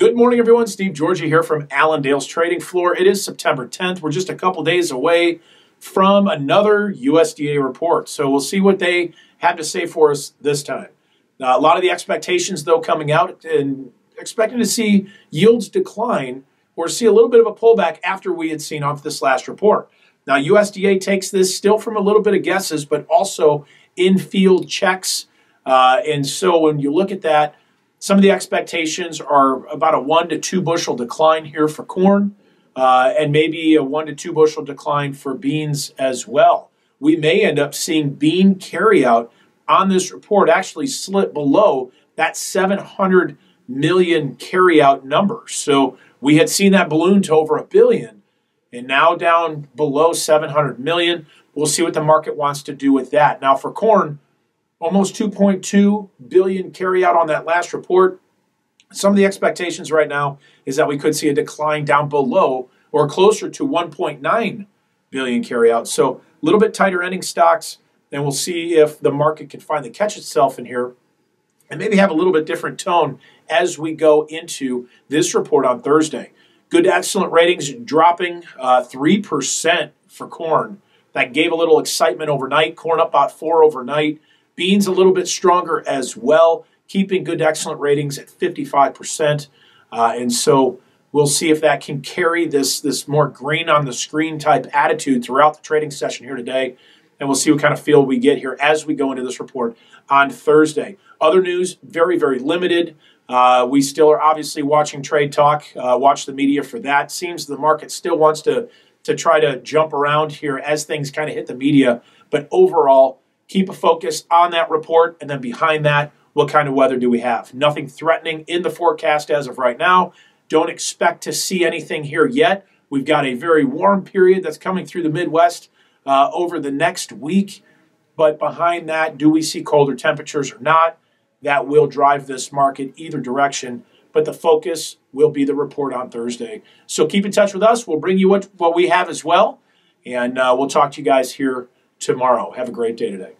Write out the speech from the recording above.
Good morning, everyone. Steve Georgy here from Allendale's Trading Floor. It is September 10th. We're just a couple days away from another USDA report. So we'll see what they have to say for us this time. Uh, a lot of the expectations, though, coming out and expecting to see yields decline or see a little bit of a pullback after we had seen off this last report. Now, USDA takes this still from a little bit of guesses, but also in field checks. Uh, and so when you look at that, some of the expectations are about a one to two bushel decline here for corn, uh, and maybe a one to two bushel decline for beans as well. We may end up seeing bean carryout on this report actually slip below that 700 million carryout number. So we had seen that balloon to over a billion, and now down below 700 million. We'll see what the market wants to do with that. Now for corn, almost 2.2 billion carryout on that last report. Some of the expectations right now is that we could see a decline down below or closer to 1.9 billion carryout. So a little bit tighter ending stocks, and we'll see if the market can finally catch itself in here and maybe have a little bit different tone as we go into this report on Thursday. Good excellent ratings dropping uh, 3% for corn. That gave a little excitement overnight. Corn up about four overnight. Beans a little bit stronger as well, keeping good excellent ratings at 55%. Uh, and so we'll see if that can carry this, this more green on the screen type attitude throughout the trading session here today. And we'll see what kind of feel we get here as we go into this report on Thursday. Other news, very, very limited. Uh, we still are obviously watching Trade Talk, uh, watch the media for that. Seems the market still wants to, to try to jump around here as things kind of hit the media. But overall, keep a focus on that report, and then behind that, what kind of weather do we have? Nothing threatening in the forecast as of right now. Don't expect to see anything here yet. We've got a very warm period that's coming through the Midwest uh, over the next week. But behind that, do we see colder temperatures or not? That will drive this market either direction. But the focus will be the report on Thursday. So keep in touch with us. We'll bring you what, what we have as well. And uh, we'll talk to you guys here tomorrow. Have a great day today.